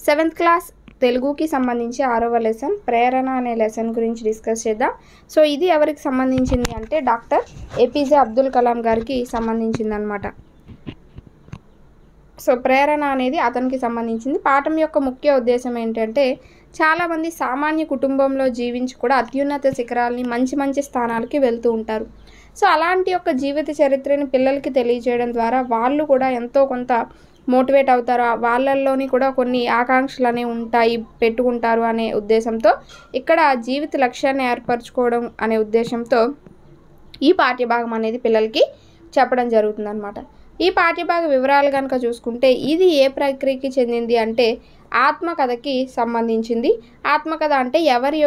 Seventh class తెలుగుకి సంబంధించి ఆరవ లెసన్ ప్రేరణ అనే లెసన్ గురించి డిస్కస్ చేద్దాం. సో ఇది ఎవరికి సంబంధించింది అంటే డాక్టర్ ఏపీజే అబ్దుల్ కలాం గారికి సంబంధించింది అనమాట సో ప్రేరణ అనేది అతనికి సంబంధించింది. పాఠం యొక్క ముఖ్య ఉద్దేశం ఏంటంటే చాలామంది సామాన్య కుటుంబంలో జీవించి కూడా అత్యున్నత శిఖరాలని మంచి మంచి స్థానాలకి వెళ్తూ ఉంటారు. సో అలాంటి యొక్క జీవిత చరిత్రని పిల్లలకి తెలియజేయడం ద్వారా వాళ్ళు కూడా ఎంతో కొంత మోటివేట్ అవుతారు. వాళ్ళల్లోని కూడా కొన్ని ఆకాంక్షలు అనేవి ఉంటాయి పెట్టుకుంటారు అనే ఉద్దేశంతో ఇక్కడ జీవిత లక్ష్యాన్ని ఏర్పరచుకోవడం అనే ఉద్దేశంతో ఈ పాఠ్యభాగం అనేది పిల్లలకి చెప్పడం జరుగుతుందన్నమాట. ఈ పాఠ్యభాగ వివరాలు కనుక చూసుకుంటే ఇది ఏ ప్రక్రియకి చెందింది అంటే ఆత్మకథకి సంబంధించింది. ఆత్మకథ అంటే ఎవరి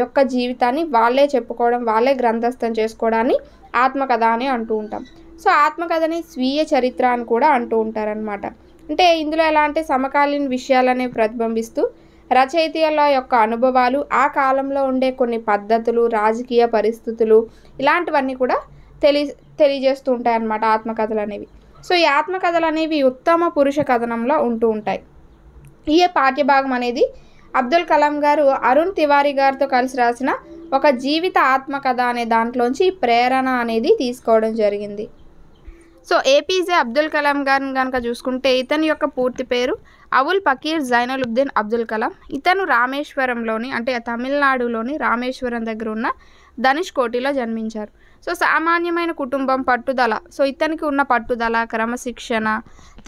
యొక్క జీవితాన్ని వాళ్ళే చెప్పుకోవడం వాళ్ళే గ్రంథస్థం చేసుకోవడాన్ని ఆత్మకథ అని అంటూ ఉంటాం. సో ఆత్మకథని స్వీయ చరిత్ర అని కూడా అంటూ ఉంటారనమాట అంటే ఇందులో ఎలా అంటే సమకాలీన విషయాలనే ప్రతిబింబిస్తూ రచయితల యొక్క అనుభవాలు ఆ కాలంలో ఉండే కొన్ని పద్ధతులు రాజకీయ పరిస్థితులు ఇలాంటివన్నీ కూడా తెలి తెలియజేస్తూ ఉంటాయి అన్నమాట ఆత్మకథలు అనేవి సో ఈ ఆత్మకథలు అనేవి ఉత్తమ పురుష కథనంలో ఉంటూ ఉంటాయి. ఈ పాఠ్యభాగం అనేది అబ్దుల్ కలాం గారు అరుణ్ తివారీ గారితో కలిసి రాసిన ఒక జీవిత ఆత్మకథ అనే దాంట్లోంచి ప్రేరణ అనేది తీసుకోవడం జరిగింది. సో ఏపీజే అబ్దుల్ కలాం గారిని కనుక చూసుకుంటే ఇతని యొక్క పూర్తి పేరు అవుల్ పకీర్ జైనలుద్దీన్ అబ్దుల్ కలాం. ఇతను రామేశ్వరంలోని అంటే తమిళనాడులోని రామేశ్వరం దగ్గర ఉన్న ధనుష్ కోటిలో జన్మించారు. సో సామాన్యమైన కుటుంబం పట్టుదల సో ఇతనికి ఉన్న పట్టుదల క్రమశిక్షణ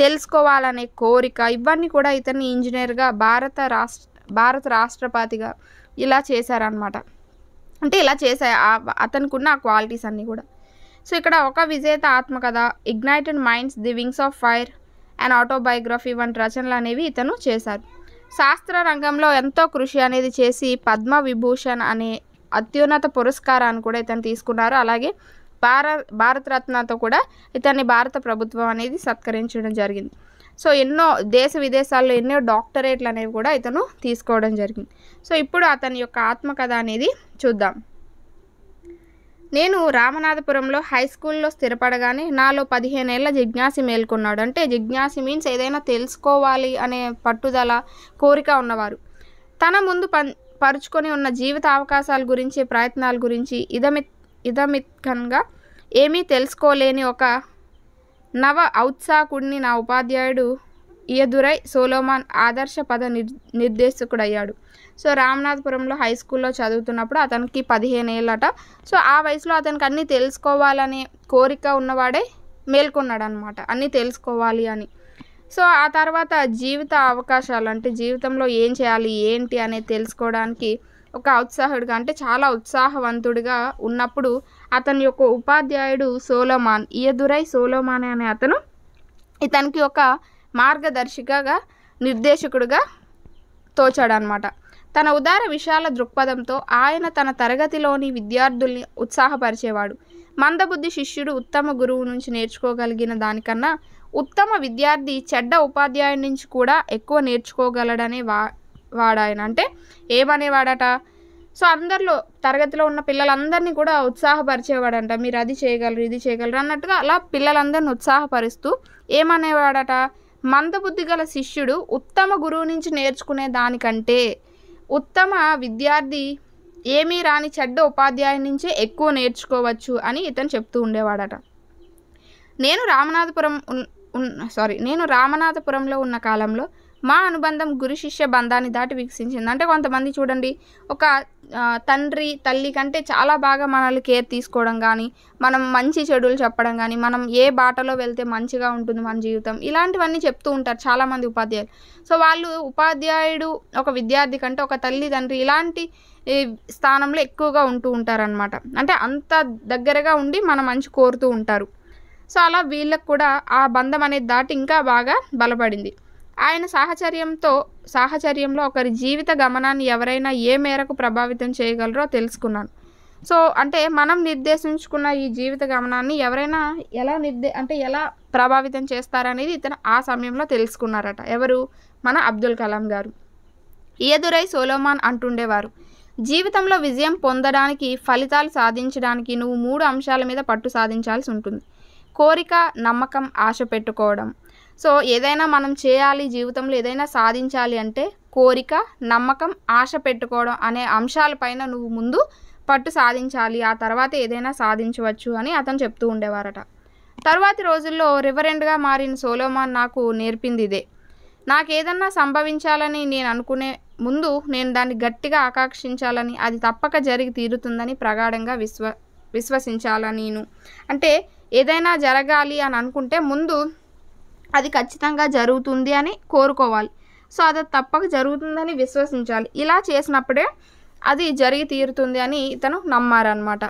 తెలుసుకోవాలనే కోరిక ఇవన్నీ కూడా ఇతన్ని ఇంజనీర్గా భారత రాష్ట్ర భారత రాష్ట్రపతిగా ఇలా చేశారనమాట అంటే ఇలా చేశాయి అతనికి ఉన్న ఆ క్వాలిటీస్ అన్నీ కూడా. సో ఇక్కడ ఒక విజేత ఆత్మకథ ignited minds the wings of fire and autobiography వంటి రచనలు అనేవి ఇతను చేశారు. శాస్త్ర రంగంలో ఎంతో కృషి అనేది చేసి పద్మ విభూషణ్ అనే అత్యున్నత పురస్కారాన్ని కూడా ఇతను తీసుకున్నారు. అలాగే భార భారతరత్నతో కూడా ఇతన్ని భారత ప్రభుత్వం అనేది సత్కరించడం జరిగింది. సో ఎన్నో దేశ విదేశాల్లో ఎన్నో డాక్టరేట్లు అనేవి కూడా ఇతను తీసుకోవడం జరిగింది. సో ఇప్పుడు అతని యొక్క ఆత్మకథ అనేది చూద్దాం. నేను రామనాథపురంలో హై స్కూల్లో స్థిరపడగానే నాలో పదిహేనేళ్ళ జిజ్ఞాసి మేల్కొన్నాడు. అంటే జిజ్ఞాసి మీన్స్ ఏదైనా తెలుసుకోవాలి అనే పట్టుదల కోరిక ఉన్నవారు. తన ముందు పం పరుచుకొని ఉన్న జీవిత అవకాశాల గురించి ప్రయత్నాల గురించి ఇదమిత్ ఇదమిత్కంగా ఏమీ తెలుసుకోలేని ఒక నవ ఔత్సాకుడిని నా ఉపాధ్యాయుడు ఇయదురై సోలోమాన్ ఆదర్శ పద నిర్ నిర్దేశకుడయ్యాడు. సో రామనాథపురంలో హై స్కూల్లో చదువుతున్నప్పుడు అతనికి పదిహేను ఏళ్ళట. సో ఆ వయసులో అతనికి అన్నీ తెలుసుకోవాలనే కోరిక ఉన్నవాడే మేల్కొన్నాడు అనమాట అన్నీ తెలుసుకోవాలి అని. సో ఆ తర్వాత జీవిత అవకాశాలు అంటే జీవితంలో ఏం చేయాలి ఏంటి అనేది తెలుసుకోవడానికి ఒక ఉత్సాహుడిగా అంటే చాలా ఉత్సాహవంతుడిగా ఉన్నప్పుడు అతని యొక్క ఉపాధ్యాయుడు సోలోమాన్ ఇయదురై సోలోమాన్ అనే అతను ఇతనికి ఒక మార్గదర్శికగా నిర్దేశకుడిగా తోచాడనమాట తన ఉదార విశాల దృక్పథంతో ఆయన తన తరగతిలోని విద్యార్థుల్ని ఉత్సాహపరిచేవాడు. మందబుద్ధి శిష్యుడు ఉత్తమ గురువు నుంచి నేర్చుకోగలిగిన దానికన్నా ఉత్తమ విద్యార్థి చెడ్డ ఉపాధ్యాయుడి నుంచి కూడా ఎక్కువ నేర్చుకోగలడనే వా వాడాయన. అంటే ఏమనేవాడట? సో అందరిలో తరగతిలో ఉన్న పిల్లలందరినీ కూడా ఉత్సాహపరిచేవాడంట. మీరు అది చేయగలరు ఇది చేయగలరు అన్నట్టుగా అలా పిల్లలందరిని ఉత్సాహపరుస్తూ ఏమనేవాడట? మందబుద్ధి గల శిష్యుడు ఉత్తమ గురువు నుంచి నేర్చుకునే దానికంటే ఉత్తమ విద్యార్థి ఏమీ రాని చెడ్డ ఉపాధ్యాయుడి నుంచే ఎక్కువ నేర్చుకోవచ్చు అని ఇతను చెప్తూ ఉండేవాడట. నేను రామనాథపురం ఉన్ సారీ నేను రామనాథపురంలో ఉన్న కాలంలో మా అనుబంధం గురు శిష్య బంధాన్ని దాటి వికసించింది. అంటే కొంతమంది చూడండి ఒక తండ్రి తల్లి కంటే చాలా బాగా మనల్ని కేర్ తీసుకోవడం కానీ మనం మంచి చెడులు చెప్పడం కానీ మనం ఏ బాటలో వెళ్తే మంచిగా ఉంటుంది మన జీవితం. ఇలాంటివన్నీ చెప్తూ ఉంటారు చాలామంది ఉపాధ్యాయులు. సో వాళ్ళు ఉపాధ్యాయుడు ఒక విద్యార్థి కంటే ఒక తల్లి తండ్రి ఇలాంటి స్థానంలో ఎక్కువగా ఉంటూ ఉంటారనమాట అంటే అంత దగ్గరగా ఉండి మన మంచి కోరుతూ ఉంటారు. సో అలా వీళ్ళకు కూడా ఆ బంధం అనేది దాటి ఇంకా బాగా బలపడింది. ఆయన సాహచర్యంతో సాహచర్యంలో ఒకరి జీవిత గమనాన్ని ఎవరైనా ఏ మేరకు ప్రభావితం చేయగలరో తెలుసుకున్నాను. సో అంటే మనం నిర్దేశించుకున్న ఈ జీవిత గమనాన్ని ఎవరైనా ఎలా నిర్దే అంటే ఎలా ప్రభావితం చేస్తారనేది ఇతను ఆ సమయంలో తెలుసుకున్నారట. ఎవరు? మన అబ్దుల్ కలాం గారు. ఎదురై సోలోమాన్ అంటుండేవారు. జీవితంలో విజయం పొందడానికి ఫలితాలు సాధించడానికి నువ్వు మూడు అంశాల మీద పట్టు సాధించాల్సి ఉంటుంది. కోరిక నమ్మకం ఆశ పెట్టుకోవడం. సో ఏదైనా మనం చేయాలి జీవితంలో ఏదైనా సాధించాలి అంటే కోరిక నమ్మకం ఆశ పెట్టుకోవడం అనే అంశాలపైన నువ్వు ముందు పట్టు సాధించాలి. ఆ తర్వాత ఏదైనా సాధించవచ్చు అని అతను చెప్తూ ఉండేవారట. తర్వాతి రోజుల్లో రివరెండ్గా మారిన సోలోమాన్ నాకు నేర్పింది ఇదే. నాకు ఏదన్నా సంభవించాలని నేను అనుకునే ముందు నేను దాన్ని గట్టిగా ఆకాంక్షించాలని అది తప్పక జరిగి తీరుతుందని ప్రగాఢంగా విశ్వ విశ్వసించాలని నేను? అంటే ఏదైనా జరగాలి అని అనుకుంటే ముందు అది ఖచ్చితంగా జరుగుతుంది అని కోరుకోవాలి. సో అది తప్పక జరుగుతుందని విశ్వసించాలి. ఇలా చేసినప్పుడే అది జరిగి తీరుతుంది అని ఇతను నమ్మారనమాట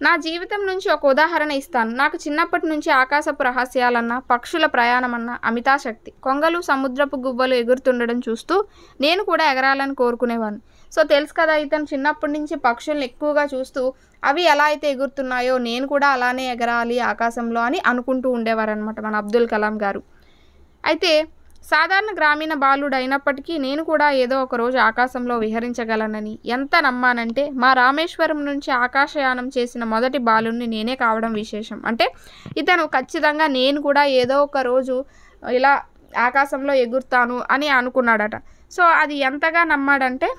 నా జీవితం నుంచి ఒక ఉదాహరణ ఇస్తాను. నాకు చిన్నప్పటి నుంచి ఆకాశపు రహస్యాలన్న పక్షుల ప్రయాణమన్న అమితాశక్తి కొంగలు సముద్రపు గువ్వలు ఎగురుతుండడం చూస్తూ నేను కూడా ఎగరాలని కోరుకునేవాను సో తెలుసు కదా ఇతను చిన్నప్పటి నుంచి పక్షుల్ని ఎక్కువగా చూస్తూ అవి ఎలా అయితే ఎగురుతున్నాయో నేను కూడా అలానే ఎగరాలి ఆకాశంలో అని అనుకుంటూ ఉండేవారనమాట మన అబ్దుల్ కలాం గారు. అయితే సాధారణ గ్రామీణ బాలుడు అయినప్పటికీ నేను కూడా ఏదో ఒక రోజు ఆకాశంలో విహరించగలనని ఎంత నమ్మానంటే మా రామేశ్వరం నుంచి ఆకాశయానం చేసిన మొదటి బాలుని నేనే కావడం విశేషం. అంటే ఇతను ఖచ్చితంగా నేను కూడా ఏదో ఒక రోజు ఇలా ఆకాశంలో ఎగురుతాను అని అనుకున్నాడట. సో అది ఎంతగా నమ్మాడంటే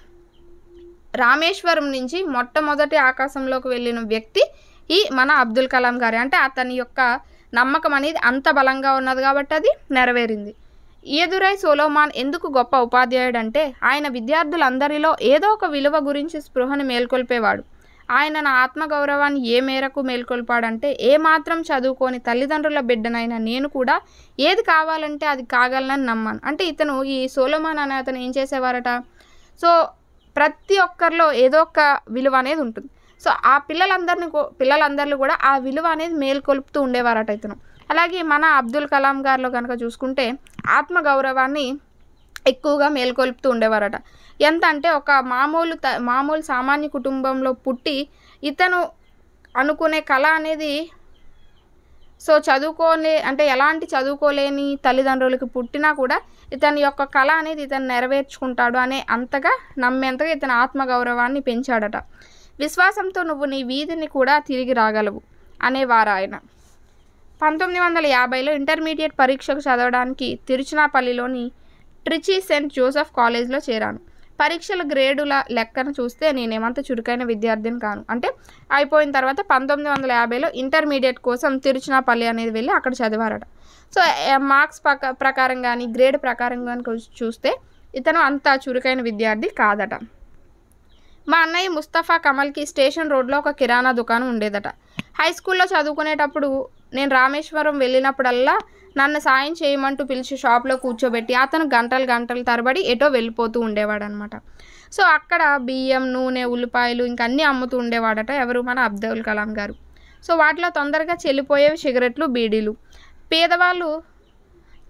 రామేశ్వరం నుంచి మొట్టమొదటి ఆకాశంలోకి వెళ్ళిన వ్యక్తి ఈ మన అబ్దుల్ కలాం గారి. అంటే అతని యొక్క నమ్మకం అనేది అంత బలంగా ఉన్నది కాబట్టి అది నెరవేరింది. ఈదురై సోలోమాన్ ఎందుకు గొప్ప ఉపాధ్యాయుడు అంటే ఆయన విద్యార్థులందరిలో ఏదో ఒక విలువ గురించి స్పృహను మేల్కొల్పేవాడు. ఆయన నా ఆత్మగౌరవాన్ని ఏ మేరకు మేల్కొల్పాడంటే ఏ మాత్రం చదువుకొని తల్లిదండ్రుల బిడ్డనైనా నేను కూడా ఏది కావాలంటే అది కాగలనని నమ్మాను. అంటే ఇతను ఈ సోలోమాన్ అనే అతను ఏం చేసేవారట? సో ప్రతి ఒక్కరిలో ఏదో ఒక విలువ అనేది ఉంటుంది. సో ఆ పిల్లలందరిని పిల్లలందరిలో కూడా ఆ విలువ అనేది మేల్కొలుపుతూ ఉండేవారట ఇతను. అలాగే మన అబ్దుల్ కలాం గారిలో కనుక చూసుకుంటే ఆత్మ గౌరవాన్ని ఎక్కువగా మేల్కొలుపుతూ ఉండేవారట. ఎంత అంటే ఒక మామూలు త మామూలు సామాన్య కుటుంబంలో పుట్టి ఇతను అనుకునే కళ అనేది సో చదువుకోలే అంటే ఎలాంటి చదువుకోలేని తల్లిదండ్రులకి పుట్టినా కూడా ఇతని యొక్క కళ అనేది ఇతను నెరవేర్చుకుంటాడు అనే అంతగా నమ్మేంతగా ఇతని ఆత్మగౌరవాన్ని పెంచాడట. విశ్వాసంతో నువ్వు నీ వీధిని కూడా తిరిగి రాగలవు అనేవారు ఆయన పంతొమ్మిది వందల యాభైలో ఇంటర్మీడియట్ పరీక్షకు చదవడానికి తిరుచినాపల్లిలోని ట్రిచి సెయింట్ జోసెఫ్ కాలేజ్లో చేరాను. పరీక్షల గ్రేడుల లెక్కను చూస్తే నేనేమంత చురుకైన విద్యార్థిని కాను. అంటే అయిపోయిన తర్వాత పంతొమ్మిది వందల యాభైలో ఇంటర్మీడియట్ కోసం తిరుచినాపల్లి అనేది వెళ్ళి అక్కడ చదివారట. సో మార్క్స్ ప్రక ప్రకారం కానీ గ్రేడ్ ప్రకారం కానీ చూస్తే ఇతను అంత చురుకైన విద్యార్థి కాదట. మా అన్నయ్య ముస్తఫా కమల్కి స్టేషన్ రోడ్లో ఒక కిరాణా దుకాణం ఉండేదట. హై స్కూల్లో చదువుకునేటప్పుడు నేను రామేశ్వరం వెళ్ళినప్పుడల్లా నన్ను సాయం చేయమంటూ పిలిచి షాప్లో కూర్చోబెట్టి అతను గంటలు గంటలు తరబడి ఎటో వెళ్ళిపోతూ ఉండేవాడు అనమాట సో అక్కడ బియ్యం నూనె ఉల్లిపాయలు ఇంక అన్నీ అమ్ముతూ ఉండేవాడట ఎవరు? మన అబ్దుల్ కలాం గారు. సో వాటిలో తొందరగా చెల్లిపోయేవి సిగరెట్లు బీడీలు. పేదవాళ్ళు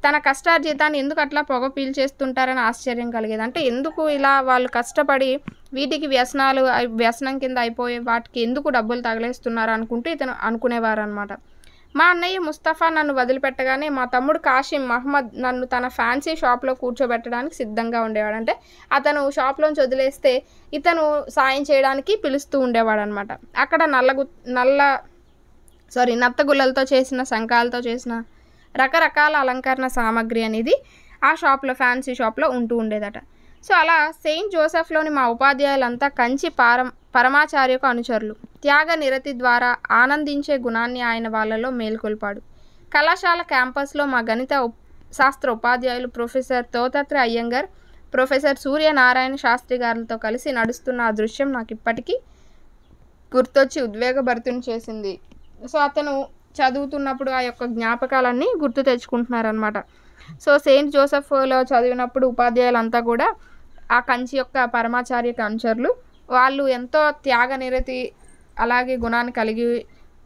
తన కష్టార్జితాన్ని ఎందుకు అట్లా పొగ పీల్చేస్తుంటారని ఆశ్చర్యం కలిగేది. అంటే ఎందుకు ఇలా వాళ్ళు కష్టపడి వీటికి వ్యసనాలు వ్యసనం కింద అయిపోయే వాటికి ఎందుకు డబ్బులు తగిలేస్తున్నారు అనుకుంటూ ఇతను అనుకునేవారు అనమాట మా అన్నయ్య ముస్తఫా నన్ను వదిలిపెట్టగానే మా తమ్ముడు కాషిం మహమ్మద్ నన్ను తన ఫ్యాన్సీ షాప్లో కూర్చోబెట్టడానికి సిద్ధంగా ఉండేవాడు. అంటే అతను షాప్లోంచి వదిలేస్తే ఇతను సాయం చేయడానికి పిలుస్తూ ఉండేవాడు అనమాట అక్కడ నల్లగు నల్ల సారీ నత్తగుల్లలతో చేసిన శంఖాలతో చేసిన రకరకాల అలంకరణ సామాగ్రి అనేది ఆ షాప్లో ఫ్యాన్సీ షాప్లో ఉంటూ ఉండేదట. సో అలా సెయింట్ జోసెఫ్లోని మా ఉపాధ్యాయులంతా కంచి పారం పరమాచార్యకు అనుచరులు. త్యాగ నిరతి ద్వారా ఆనందించే గుణాన్ని ఆయన వాళ్ళలో మేల్కొల్పాడు. కళాశాల క్యాంపస్లో మా గణిత శాస్త్ర ఉపాధ్యాయులు ప్రొఫెసర్ తోతత్రి అయ్యంగర్ ప్రొఫెసర్ సూర్యనారాయణ శాస్త్రి గారితో కలిసి నడుస్తున్న ఆ దృశ్యం నాకు ఇప్పటికీ గుర్తొచ్చి ఉద్వేగభరితం చేసింది. సో అతను చదువుతున్నప్పుడు ఆ యొక్క జ్ఞాపకాలన్నీ గుర్తు తెచ్చుకుంటున్నారనమాట సో సెయింట్ జోసెఫ్లో చదివినప్పుడు ఉపాధ్యాయులంతా కూడా ఆ కంచి యొక్క పరమాచార్య కంచర్లు వాళ్ళు ఎంతో త్యాగ నిరతి అలాగే గుణాన్ని కలిగి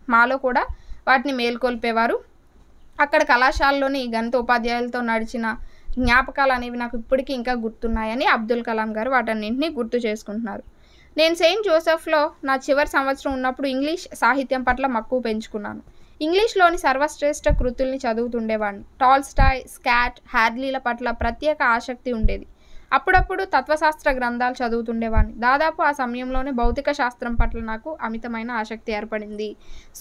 మాలో కూడా వాటిని మేల్కొల్పేవారు. అక్కడ కళాశాలలోని గణిత ఉపాధ్యాయులతో నడిచిన జ్ఞాపకాలు అనేవి నాకు ఇప్పటికీ ఇంకా గుర్తున్నాయని అబ్దుల్ కలాం గారు వాటన్నింటినీ గుర్తు చేసుకుంటున్నారు. నేను సెయింట్ జోసెఫ్లో నా చివరి సంవత్సరం ఉన్నప్పుడు ఇంగ్లీష్ సాహిత్యం పట్ల మక్కువ పెంచుకున్నాను. ఇంగ్లీష్లోని సర్వశ్రేష్ఠ కృతుల్ని చదువుతుండేవాడిని. టాల్స్టాయ్ స్కాట్ హ్యాడ్లీల పట్ల ప్రత్యేక ఆసక్తి ఉండేది. అప్పుడప్పుడు తత్వశాస్త్ర గ్రంథాలు చదువుతుండేవాడిని. దాదాపు ఆ సమయంలోనే భౌతిక శాస్త్రం పట్ల నాకు అమితమైన ఆసక్తి ఏర్పడింది.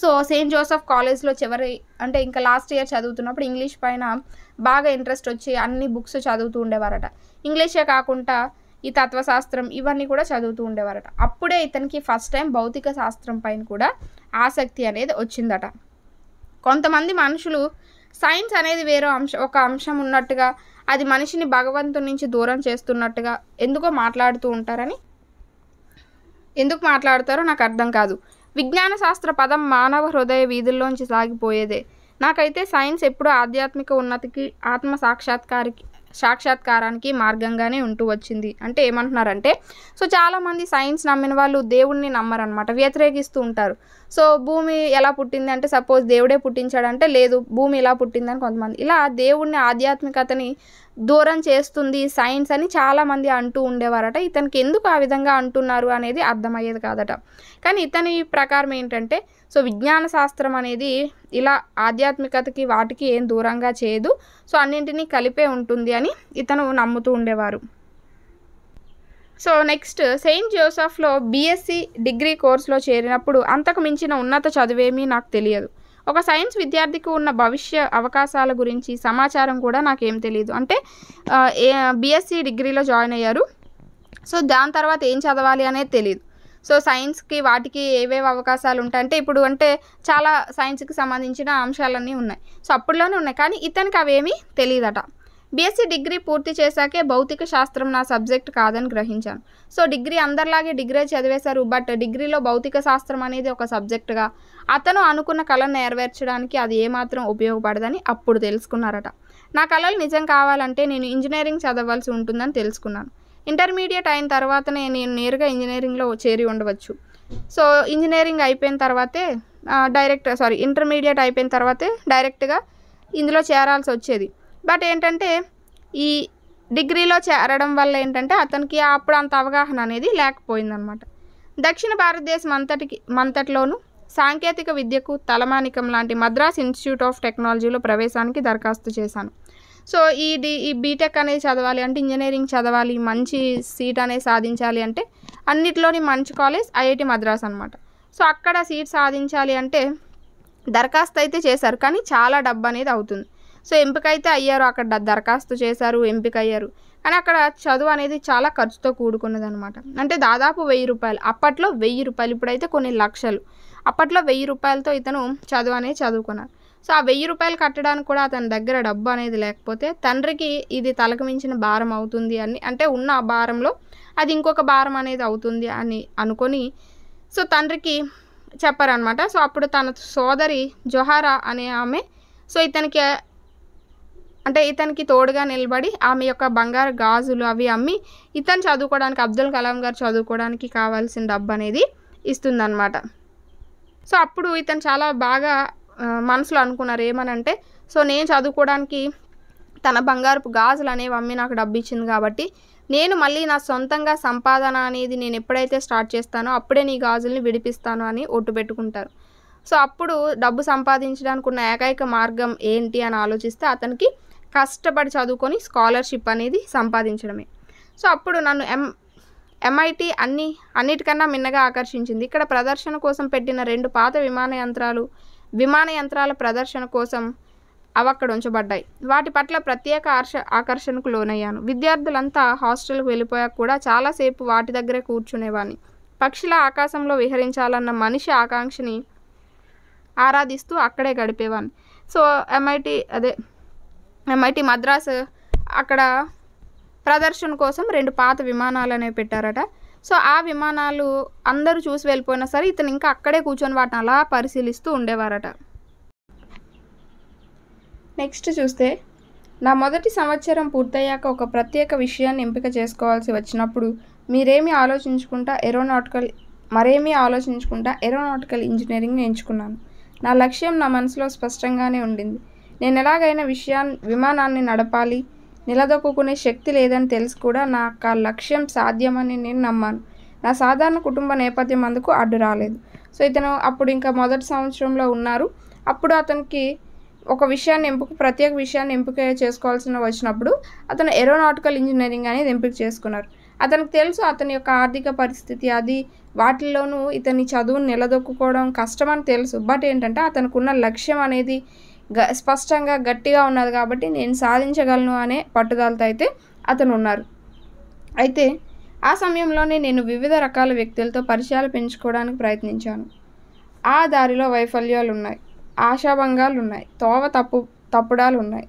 సో సెయింట్ జోసెఫ్ కాలేజ్లో చివరి అంటే ఇంకా లాస్ట్ ఇయర్ చదువుతున్నప్పుడు ఇంగ్లీష్ పైన బాగా ఇంట్రెస్ట్ వచ్చి అన్ని బుక్స్ చదువుతూ ఉండేవారట. ఇంగ్లీషే కాకుండా ఈ తత్వశాస్త్రం ఇవన్నీ కూడా చదువుతూ ఉండేవారట. అప్పుడే ఇతనికి ఫస్ట్ టైం భౌతిక శాస్త్రం పైన కూడా ఆసక్తి అనేది వచ్చిందట. కొంతమంది మనుషులు సైన్స్ అనేది వేరే అంశం ఒక అంశం ఉన్నట్టుగా అది మనిషిని భగవంతుడి నుంచి దూరం చేస్తున్నట్టుగా ఎందుకో మాట్లాడుతూ ఉంటారని? ఎందుకు మాట్లాడతారో నాకు అర్థం కాదు. విజ్ఞాన శాస్త్ర పదం మానవ హృదయ వీధుల్లోంచి సాగిపోయేదే. నాకైతే సైన్స్ ఎప్పుడూ ఆధ్యాత్మిక ఉన్నతికి ఆత్మ సాక్షాత్కారికి సాక్షాత్కారానికి మార్గంగానే ఉంటూ వచ్చింది. అంటే ఏమంటున్నారంటే సో చాలామంది సైన్స్ నమ్మిన వాళ్ళు దేవుణ్ణి నమ్మరనమాట వ్యతిరేకిస్తూ ఉంటారు. సో భూమి ఎలా పుట్టింది అంటే సపోజ్ దేవుడే పుట్టించాడంటే లేదు భూమి ఇలా పుట్టిందని కొంతమంది. ఇలా దేవుడిని ఆధ్యాత్మికతని దూరం చేస్తుంది సైన్స్ అని చాలామంది అంటూ ఉండేవారట. ఇతనికి ఎందుకు ఆ విధంగా అంటున్నారు అనేది అర్థమయ్యేది కాదట. కానీ ఇతని ప్రకారం ఏంటంటే సో విజ్ఞాన శాస్త్రం అనేది ఇలా ఆధ్యాత్మికతకి వాటికి ఏం దూరంగా చేయదు. సో అన్నింటినీ కలిపే ఉంటుంది అని ఇతను నమ్ముతూ ఉండేవారు. సో నెక్స్ట్ సెయింట్ జోసెఫ్లో బీఎస్సీ డిగ్రీ కోర్సులో చేరినప్పుడు అంతకు మించిన ఉన్నత చదువేమీ నాకు తెలియదు. ఒక సైన్స్ విద్యార్థికి ఉన్న భవిష్య అవకాశాల గురించి సమాచారం కూడా నాకేం తెలియదు అంటే బీఎస్సీ డిగ్రీలో జాయిన్ అయ్యారు. సో దాని తర్వాత ఏం చదవాలి అనేది తెలియదు సో సైన్స్కి వాటికి ఏవేవి అవకాశాలు ఉంటాయి అంటే ఇప్పుడు అంటే చాలా సైన్స్కి సంబంధించిన అంశాలన్నీ ఉన్నాయి. సో అప్పుడులోనే ఉన్నాయి. కానీ ఇతనికి అవేమీ తెలియదట. బీఎస్సీ డిగ్రీ పూర్తి చేశాకే భౌతిక శాస్త్రం నా సబ్జెక్ట్ కాదని గ్రహించాను. సో డిగ్రీ అందరిలాగే డిగ్రీ చదివేశారు బట్ డిగ్రీలో భౌతిక శాస్త్రం అనేది ఒక సబ్జెక్టుగా అతను అనుకున్న కళను నెరవేర్చడానికి అది ఏమాత్రం ఉపయోగపడదని అప్పుడు తెలుసుకున్నారట. నా కళలు నిజం కావాలంటే నేను ఇంజనీరింగ్ చదవాల్సి ఉంటుందని తెలుసుకున్నాను. ఇంటర్మీడియట్ అయిన తర్వాతనే నేను నేరుగా ఇంజనీరింగ్లో చేరి ఉండవచ్చు. సో ఇంజనీరింగ్ అయిపోయిన తర్వాతే డైరెక్ట్ సారీ ఇంటర్మీడియట్ అయిపోయిన తర్వాతే డైరెక్ట్గా ఇందులో చేరాల్సి వచ్చేది. బట్ ఏంటంటే ఈ డిగ్రీలో చేరడం వల్ల ఏంటంటే అతనికి అప్పుడు అంత అవగాహన అనేది లేకపోయిందనమాట. దక్షిణ భారతదేశం అంతటికి మంతటిలోనూ సాంకేతిక విద్యకు తలమానికం లాంటి మద్రాస్ ఇన్స్టిట్యూట్ ఆఫ్ టెక్నాలజీలో ప్రవేశానికి దరఖాస్తు చేశాను. సో ఈ డి ఈ బీటెక్ అనేది చదవాలి అంటే ఇంజనీరింగ్ చదవాలి మంచి సీట్ అనేది సాధించాలి అంటే అన్నిట్లోని మంచి కాలేజ్ ఐఐటి మద్రాస్ అనమాట. సో అక్కడ సీట్ సాధించాలి అంటే దరఖాస్తు అయితే చేశారు కానీ చాలా డబ్బు అనేది అవుతుంది. సో ఎంపిక అయితే అయ్యారు. అక్కడ దరఖాస్తు చేశారు ఎంపిక అయ్యారు కానీ అక్కడ చదువు అనేది చాలా ఖర్చుతో కూడుకున్నది అనమాట అంటే దాదాపు వెయ్యి రూపాయలు. అప్పట్లో వెయ్యి రూపాయలు. ఇప్పుడైతే కొన్ని లక్షలు. అప్పట్లో వెయ్యి రూపాయలతో ఇతను చదువు అనేది చదువుకున్నారు సో ఆ వెయ్యి రూపాయలు కట్టడానికి కూడా అతని దగ్గర డబ్బు అనేది లేకపోతే తండ్రికి ఇది తలకు మించిన భారం అవుతుంది అని అంటే ఉన్న ఆ భారంలో అది ఇంకొక భారం అనేది అవుతుంది అని అనుకొని సో తండ్రికి చెప్పారనమాట సో అప్పుడు తన సోదరి జొహారా అనే ఆమె సో ఇతనికి అంటే ఇతనికి తోడుగా నిలబడి ఆమె యొక్క బంగారు గాజులు అవి అమ్మి ఇతను చదువుకోవడానికి అబ్దుల్ కలాం గారు చదువుకోవడానికి కావాల్సిన డబ్బు అనేది ఇస్తుందన్నమాట. సో అప్పుడు ఇతను చాలా బాగా మనసులో అనుకున్నారు ఏమనంటే సో నేను చదువుకోవడానికి తన బంగారపు గాజులు అనేవి అమ్మి నాకు డబ్బు ఇచ్చింది కాబట్టి నేను మళ్ళీ నా సొంతంగా సంపాదన అనేది నేను ఎప్పుడైతే స్టార్ట్ చేస్తానో అప్పుడే నీ గాజుల్ని విడిపిస్తాను అని ఒట్టు పెట్టుకుంటారు. సో అప్పుడు డబ్బు సంపాదించడానికి ఉన్న ఏకైక మార్గం ఏంటి అని ఆలోచిస్తే అతనికి కష్టపడి చదువుకొని స్కాలర్షిప్ అనేది సంపాదించడమే. సో అప్పుడు నన్ను ఎం ఎంఐటి అన్ని అన్నిటికన్నా మిన్నగా ఆకర్షించింది. ఇక్కడ ప్రదర్శన కోసం పెట్టిన రెండు పాత విమాన యంత్రాలు విమాన యంత్రాల ప్రదర్శన కోసం అవి అక్కడ ఉంచబడ్డాయి. వాటి పట్ల ప్రత్యేక ఆర్ష ఆకర్షణకు లోనయ్యాను. విద్యార్థులంతా హాస్టల్కి వెళ్ళిపోయాక కూడా చాలాసేపు వాటి దగ్గరే కూర్చునేవాడిని పక్షుల ఆకాశంలో విహరించాలన్న మనిషి ఆకాంక్షని ఆరాధిస్తూ అక్కడే గడిపేవాడిని సో ఎంఐటి అదే ఎంఐటి మద్రాస్ అక్కడ ప్రదర్శన కోసం రెండు పాత విమానాలు అనేవి పెట్టారట. సో ఆ విమానాలు అందరూ చూసి వెళ్ళిపోయినా సరే ఇతను ఇంకా అక్కడే కూర్చొని వాటిని అలా పరిశీలిస్తూ ఉండేవారట. నెక్స్ట్ చూస్తే నా మొదటి సంవత్సరం పూర్తయ్యాక ఒక ప్రత్యేక విషయాన్ని ఎంపిక చేసుకోవాల్సి వచ్చినప్పుడు మీరేమీ ఆలోచించుకుంటా ఏరోనాటికల్ మరేమీ ఆలోచించుకుంటా ఏరోనాటికల్ ఇంజనీరింగ్ని ఎంచుకున్నాను. నా లక్ష్యం నా మనసులో స్పష్టంగానే ఉండింది. నేను ఎలాగైనా విషయాన్ని విమానాన్ని నడపాలి. నిలదొక్కునే శక్తి లేదని తెలిసి కూడా నాకు ఆ లక్ష్యం సాధ్యమని నేను నమ్మాను. నా సాధారణ కుటుంబ నేపథ్యం అందుకు అడ్డు రాలేదు. సో ఇతను అప్పుడు ఇంకా మొదటి సంవత్సరంలో ఉన్నారు. అప్పుడు అతనికి ఒక విషయాన్ని ఎంపిక ప్రత్యేక విషయాన్ని ఎంపిక చేసుకోవాల్సిన వచ్చినప్పుడు అతను ఏరోనాటికల్ ఇంజనీరింగ్ అనేది ఎంపిక చేసుకున్నారు. అతనికి తెలుసు అతని యొక్క ఆర్థిక పరిస్థితి అది వాటిల్లోనూ ఇతని చదువును నిలదొక్కుకోవడం కష్టమని తెలుసు. బట్ ఏంటంటే అతనికి ఉన్న లక్ష్యం అనేది గ స్పష్టంగా గట్టిగా ఉన్నది కాబట్టి నేను సాధించగలను అనే పట్టుదలతో అయితే అతను ఉన్నారు. అయితే ఆ సమయంలోనే నేను వివిధ రకాల వ్యక్తులతో పరిచయాలు పెంచుకోవడానికి ప్రయత్నించాను. ఆ దారిలో వైఫల్యాలు ఉన్నాయి ఆశాభంగాలు ఉన్నాయి తోవ తప్పు తప్పుడాలు ఉన్నాయి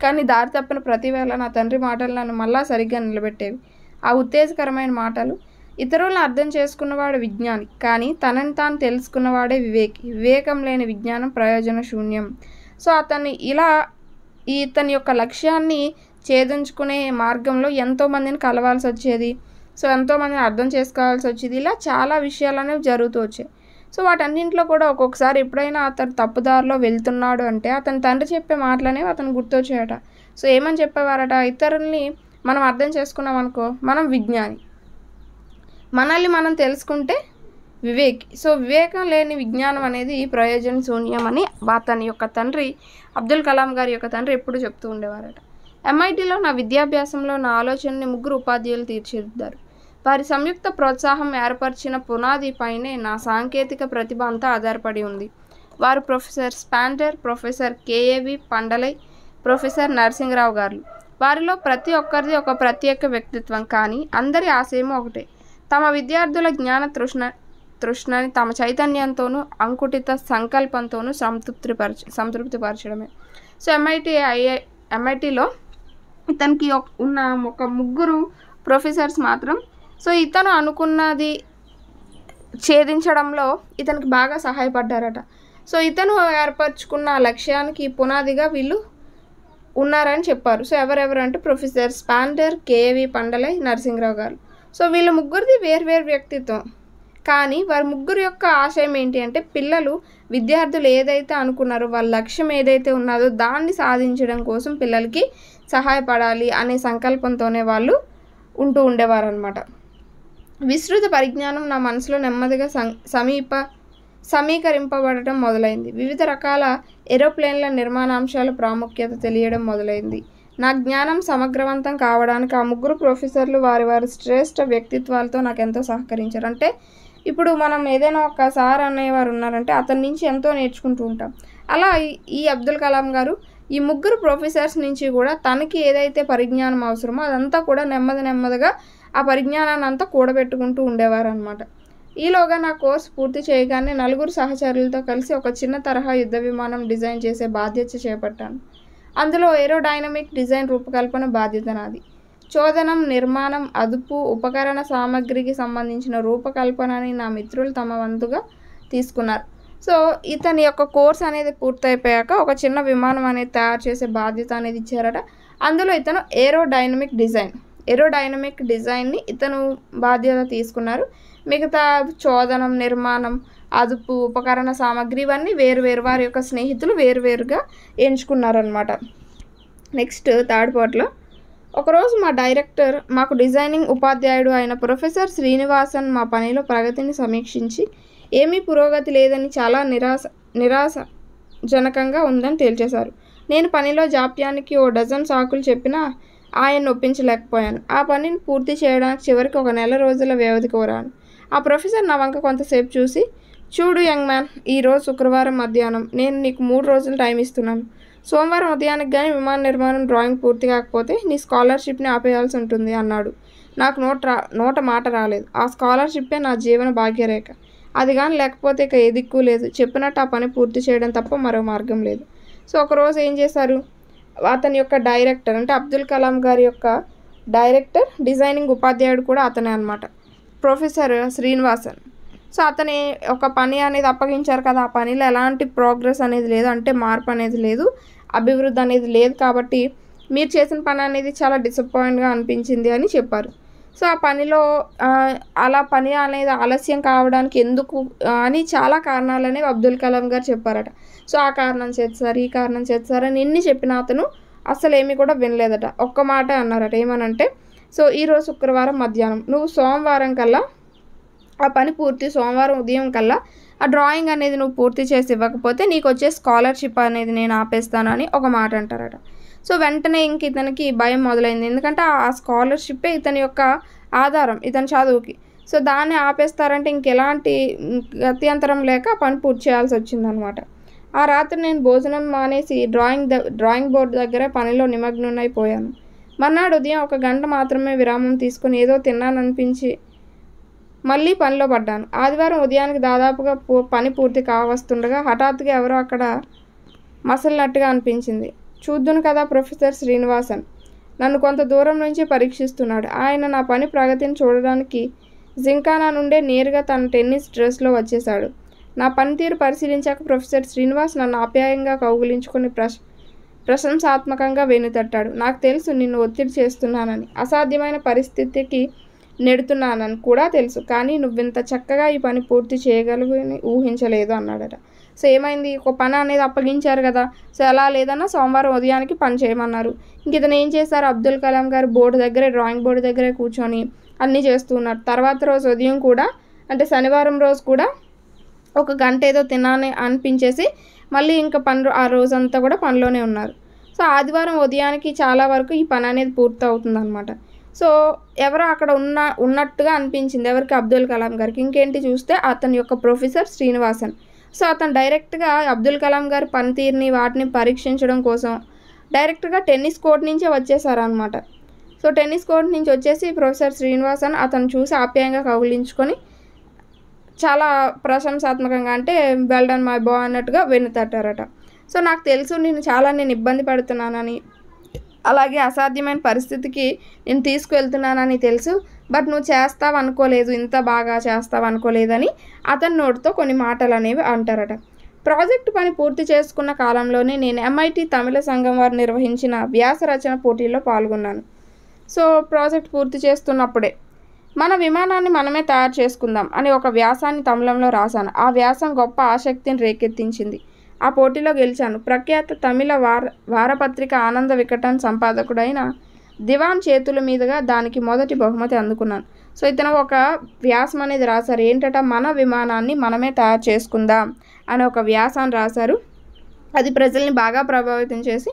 కానీ దారి తప్పిన ప్రతివేళ నా తండ్రి మాటలు నన్ను మళ్ళా సరిగ్గా నిలబెట్టేవి. ఆ ఉత్తేజకరమైన మాటలు ఇతరులను అర్థం చేసుకున్నవాడు విజ్ఞాని కానీ తనని తాను తెలుసుకున్నవాడే వివేకి. వివేకం లేని విజ్ఞానం ప్రయోజన శూన్యం. సో అతన్ని ఇలా ఇతని యొక్క లక్ష్యాన్ని ఛేదించుకునే మార్గంలో ఎంతోమందిని కలవాల్సి వచ్చేది. సో ఎంతోమందిని అర్థం చేసుకోవాల్సి వచ్చేది. ఇలా చాలా విషయాలు అనేవి జరుగుతూ వచ్చాయి. సో వాటన్నింటిలో కూడా ఒక్కొక్కసారి ఎప్పుడైనా అతను తప్పుదారిలో వెళ్తున్నాడు అంటే అతని తండ్రి చెప్పే మాటలనేవి అతను గుర్తొచ్చాయట. సో ఏమని చెప్పేవారట? ఇతరుల్ని మనం అర్థం చేసుకున్నాం అనుకో మనం విజ్ఞాని. మనల్ని మనం తెలుసుకుంటే వివేక్. సో వివేకం లేని విజ్ఞానం అనేది ప్రయోజన శూన్యం అని అతని యొక్క తండ్రి అబ్దుల్ కలాం గారి యొక్క తండ్రి ఎప్పుడు చెప్తూ ఉండేవారట. ఎంఐటీలో నా విద్యాభ్యాసంలో నా ఆలోచనని ముగ్గురు ఉపాధ్యాయులు తీర్చిదిద్దారు. వారి సంయుక్త ప్రోత్సాహం ఏర్పరిచిన పునాదిపైనే నా సాంకేతిక ప్రతిభ అంతా ఆధారపడి ఉంది. వారు professor Sponder professor KAV Pandalai professor Narasimha Rao గారు. వారిలో ప్రతి ఒక్కరిది ఒక ప్రత్యేక వ్యక్తిత్వం కానీ అందరి ఆశయం ఒకటే. తమ విద్యార్థుల జ్ఞాన తృష్ణ తృష్ణని తమ చైతన్యంతోనూ అంకుటిత సంకల్పంతోనూ సంతృప్తిపరచ సంతృప్తిపరచడమే. సో ఎంఐటి ఐఐ ఎంఐటిలో ఇతనికి ఉన్న ఒక ముగ్గురు ప్రొఫెసర్స్ మాత్రం సో ఇతను అనుకున్నది ఛేదించడంలో ఇతనికి బాగా సహాయపడ్డారట. సో ఇతను ఏర్పరచుకున్న లక్ష్యానికి పునాదిగా వీళ్ళు ఉన్నారని చెప్పారు. సో ఎవరెవరు అంటే professor Sponder KV Pandalai Narasimha Rao గారు. సో వీళ్ళ ముగ్గురిది వేర్వేరు వ్యక్తిత్వం. కానీ వారి ముగ్గురు యొక్క ఆశయం ఏంటి అంటే పిల్లలు విద్యార్థులు ఏదైతే అనుకున్నారో వాళ్ళ లక్ష్యం ఏదైతే ఉన్నదో దాన్ని సాధించడం కోసం పిల్లలకి సహాయపడాలి అనే సంకల్పంతోనే వాళ్ళు ఉంటూ ఉండేవారు అనమాట విస్తృత పరిజ్ఞానం నా మనసులో నెమ్మదిగా సం సమీప సమీకరింపబడటం మొదలైంది. వివిధ రకాల ఏరోప్లేన్ల నిర్మాణాంశాల ప్రాముఖ్యత తెలియడం మొదలైంది. నా జ్ఞానం సమగ్రవంతం కావడానికి ఆ ముగ్గురు ప్రొఫెసర్లు వారి వారి శ్రేష్ఠ వ్యక్తిత్వాలతో నాకు ఎంతో సహకరించారు. అంటే ఇప్పుడు మనం ఏదైనా ఒక సార్ అనేవారు ఉన్నారంటే అతని నుంచి ఎంతో నేర్చుకుంటూ ఉంటాం. అలా ఈ- అబ్దుల్ కలాం గారు ఈ ముగ్గురు ప్రొఫెసర్స్ నుంచి కూడా తనకి ఏదైతే పరిజ్ఞానం అవసరమో అదంతా కూడా నెమ్మది నెమ్మదిగా ఆ పరిజ్ఞానాన్ని అంతా కూడబెట్టుకుంటూ ఉండేవారనమాట ఈలోగా నా కోర్స్ పూర్తి చేయగానే నలుగురు సహచరులతో కలిసి ఒక చిన్న తరహా యుద్ధ విమానం డిజైన్ చేసే బాధ్యత చేపట్టాను. అందులో ఏరోడైనమిక్ డిజైన్ రూపకల్పన బాధ్యత నాది. చోదనం నిర్మాణం అదుపు ఉపకరణ సామగ్రికి సంబంధించిన రూపకల్పనని నా మిత్రులు తమ వంతుగా తీసుకున్నారు. సో ఇతని యొక్క కోర్స్ అనేది పూర్తయిపోయాక ఒక చిన్న విమానం అనేది తయారు చేసే బాధ్యత అనేది ఇచ్చారట. అందులో ఇతను ఏరోడైనమిక్ డిజైన్ ఏరోడైనమిక్ డిజైన్ని ఇతను బాధ్యత తీసుకున్నారు. మిగతా చోదనం నిర్మాణం అదుపు ఉపకరణ సామాగ్రి ఇవన్నీ వేరువేరు వారి యొక్క స్నేహితులు వేరువేరుగా ఎంచుకున్నారనమాట నెక్స్ట్ థర్డ్ పార్ట్లో ఒకరోజు మా డైరెక్టర్ మాకు డిజైనింగ్ ఉపాధ్యాయుడు అయిన ప్రొఫెసర్ శ్రీనివాసన్ మా పనిలో ప్రగతిని సమీక్షించి ఏమీ పురోగతి లేదని చాలా నిరాశ నిరాశజనకంగా ఉందని తేల్చేశారు. నేను పనిలో జాప్యానికి ఓ డజన్ సాకులు చెప్పినా ఆయన ఒప్పించలేకపోయాను. ఆ పనిని పూర్తి చేయడానికి చివరికి ఒక నెల రోజుల వ్యవధి కోరాను ఆ ప్రొఫెసర్ నా వంక కొంతసేపు చూసి చూడు యంగ్ మ్యాన్ ఈరోజు శుక్రవారం మధ్యాహ్నం నేను నీకు మూడు రోజులు టైం ఇస్తున్నాను. సోమవారం ఉదయానికి కానీ విమాన నిర్మాణం డ్రాయింగ్ పూర్తి కాకపోతే నీ స్కాలర్షిప్ని ఆపేయాల్సి ఉంటుంది అన్నాడు. నాకు నోట రా నోట మాట రాలేదు. ఆ స్కాలర్షిప్పే నా జీవన భాగ్యరేఖ. అది కానీ లేకపోతే ఇక ఏ దిక్కు లేదు. చెప్పినట్టు ఆ పని పూర్తి చేయడం తప్ప మరో మార్గం లేదు. సో ఒకరోజు ఏం చేశారు? అతని యొక్క డైరెక్టర్ అంటే అబ్దుల్ కలాం గారి యొక్క డైరెక్టర్ డిజైనింగ్ ఉపాధ్యాయుడు కూడా అతనే అనమాట ప్రొఫెసర్ శ్రీనివాసన్. సో అతని ఒక పని అనేది అప్పగించారు కదా ఆ పనిలో ఎలాంటి ప్రోగ్రెస్ అనేది లేదు అంటే మార్పు అనేది లేదు అభివృద్ధి అనేది లేదు కాబట్టి మీరు చేసిన పని అనేది చాలా డిసప్పాయింట్గా అనిపించింది అని చెప్పారు. సో ఆ పనిలో అలా పని అనేది ఆలస్యం కావడానికి ఎందుకు అని చాలా కారణాలు అనేవి అబ్దుల్ కలాం గారు చెప్పారట. సో ఆ కారణం చేస్తారు ఈ కారణం చేస్తారని అని ఎన్ని చెప్పిన అతను అసలు ఏమీ కూడా వినలేదట. ఒక్క మాట అన్నారట. ఏమనంటే సో ఈరోజు శుక్రవారం మధ్యాహ్నం. నువ్వు సోమవారం కల్లా ఆ పని పూర్తి సోమవారం ఉదయం కల్లా ఆ డ్రాయింగ్ అనేది నువ్వు పూర్తి చేసి ఇవ్వకపోతే నీకు వచ్చే స్కాలర్షిప్ అనేది నేను ఆపేస్తాను అని ఒక మాట అంటారట. సో వెంటనే ఇంక ఇతనికి భయం మొదలైంది. ఎందుకంటే ఆ స్కాలర్షిప్పే ఇతని యొక్క ఆధారం ఇతని చదువుకి. సో దాన్ని ఆపేస్తారంటే ఇంకెలాంటి గత్యంతరం లేక పని పూర్తి చేయాల్సి వచ్చిందనమాట. ఆ రాత్రి నేను భోజనం మానేసి డ్రాయింగ్ ద డ్రాయింగ్ బోర్డు దగ్గర పనిలో నిమగ్నమైపోయాను మర్నాడు ఉదయం ఒక గంట మాత్రమే విరామం తీసుకుని ఏదో తిన్నాననిపించి మళ్ళీ పనిలో పడ్డాను. ఆదివారం ఉదయానికి దాదాపుగా పూ పని పూర్తి కావస్తుండగా హఠాత్తుగా ఎవరో అక్కడ మసలినట్టుగా అనిపించింది. చూద్దును కదా ప్రొఫెసర్ శ్రీనివాసన్. నన్ను కొంత దూరం నుంచి పరీక్షిస్తున్నాడు. ఆయన నా పని ప్రగతిని చూడడానికి జింకానా నుండే నేరుగా తన టెన్నిస్ డ్రెస్లో వచ్చేశాడు. నా పనితీరు పరిశీలించాక ప్రొఫెసర్ శ్రీనివాస్ నన్ను ఆప్యాయంగా కౌగులించుకుని ప్రశ్ ప్రశంసాత్మకంగా వెనుతట్టాడు నాకు తెలుసు నిన్ను ఒత్తిడి చేస్తున్నానని అసాధ్యమైన పరిస్థితికి నెడుతున్నానని కూడా తెలుసు. కానీ నువ్వింత చక్కగా ఈ పని పూర్తి చేయగలవని ఊహించలేదు అన్నాడట. సో ఏమైంది? ఒక పని అనేది అప్పగించారు కదా. సో ఎలా లేదన్నా సోమవారం ఉదయానికి పని చేయమన్నారు. ఇంక ఇతను ఏం చేశారు? అబ్దుల్ కలాం గారు బోర్డు దగ్గరే డ్రాయింగ్ బోర్డు దగ్గరే కూర్చొని అన్నీ చేస్తున్నారు తర్వాత రోజు ఉదయం కూడా అంటే శనివారం రోజు కూడా ఒక గంట ఏదో తినాలని అనిపించేసి మళ్ళీ ఇంకా పని ఆ రోజంతా కూడా పనిలోనే ఉన్నారు. సో ఆదివారం ఉదయానికి చాలా వరకు ఈ పని అనేది పూర్తవుతుంది అనమాట సో ఎవరో అక్కడ ఉన్న ఉన్నట్టుగా అనిపించింది. ఎవరికి? అబ్దుల్ కలాం గారికి. ఇంకేంటి చూస్తే అతని యొక్క ప్రొఫెసర్ శ్రీనివాసన్. సో అతను డైరెక్ట్గా అబ్దుల్ కలాం గారి పనితీరుని వాటిని పరీక్షించడం కోసం డైరెక్ట్గా టెన్నిస్ కోర్ట్ నుంచే వచ్చేసారనమాట సో టెన్నిస్ కోర్ట్ నుంచి వచ్చేసి ప్రొఫెసర్ శ్రీనివాసన్ అతను చూసి ఆప్యాయంగా కౌగిలించుకొని చాలా ప్రశంసాత్మకంగా అంటే వెల్ డన్ మై బా అన్నట్టుగా వెన్నుతట్టారట సో నాకు తెలుసు నేను చాలా నేను ఇబ్బంది పడుతున్నానని. అలాగే అసాధ్యమైన పరిస్థితికి నేను తీసుకువెళ్తున్నానని తెలుసు బట్ నువ్వు చేస్తావు అనుకోలేదు ఇంత బాగా చేస్తావు అనుకోలేదని అతని నోటితో కొన్ని మాటలు అనేవి అంటారట. ప్రాజెక్టు పని పూర్తి చేసుకున్న కాలంలోనే నేను ఎంఐటి తమిళ సంఘం వారు నిర్వహించిన వ్యాస రచన పోటీల్లో పాల్గొన్నాను. సో ప్రాజెక్ట్ పూర్తి చేస్తున్నప్పుడే మన విమానాన్ని మనమే తయారు చేసుకుందాం అని ఒక వ్యాసాన్ని తమిళంలో రాశాను. ఆ వ్యాసం గొప్ప ఆసక్తిని రేకెత్తించింది. ఆ పోటీలో గెలిచాను. ప్రఖ్యాత తమిళ వార వారపత్రిక ఆనంద వికటన్ సంపాదకుడైన దివాన్ చేతుల మీదుగా దానికి మొదటి బహుమతి అందుకున్నాను. సో ఇతను ఒక వ్యాసం అనేది రాశారు. ఏంటట? మన విమానాన్ని మనమే తయారు చేసుకుందాం అని ఒక వ్యాసాన్ని రాశారు. అది ప్రజల్ని బాగా ప్రభావితం చేసి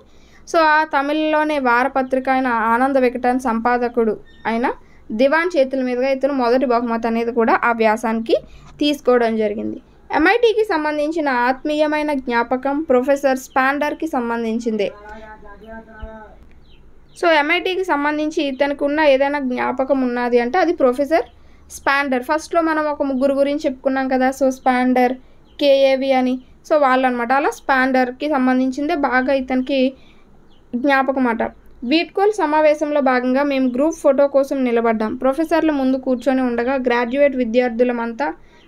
సో ఆ తమిళ్ళోనే వారపత్రిక అయిన ఆనంద వికటన్ సంపాదకుడు అయిన దివాన్ చేతుల మీదుగా ఇతను మొదటి బహుమతి అనేది కూడా ఆ వ్యాసానికి తీసుకోవడం జరిగింది. ఎంఐటికి సంబంధించిన ఆత్మీయమైన జ్ఞాపకం ప్రొఫెసర్ స్పాండర్కి సంబంధించిందే. సో ఎంఐటికి సంబంధించి ఇతనికి ఉన్న ఏదైనా జ్ఞాపకం ఉన్నది అంటే అది ప్రొఫెసర్ స్పాండర్. ఫస్ట్లో మనం ఒక ముగ్గురు గురించి చెప్పుకున్నాం కదా సో స్పాండర్ కేఏవి అని. సో వాళ్ళు అనమాట అలా స్పాండర్కి సంబంధించిందే బాగా ఇతనికి జ్ఞాపకం అట. బీట్కోల్ సమావేశంలో భాగంగా మేము గ్రూప్ ఫోటో కోసం నిలబడ్డాం. ప్రొఫెసర్లు ముందు కూర్చొని ఉండగా గ్రాడ్యుయేట్ విద్యార్థులమంతా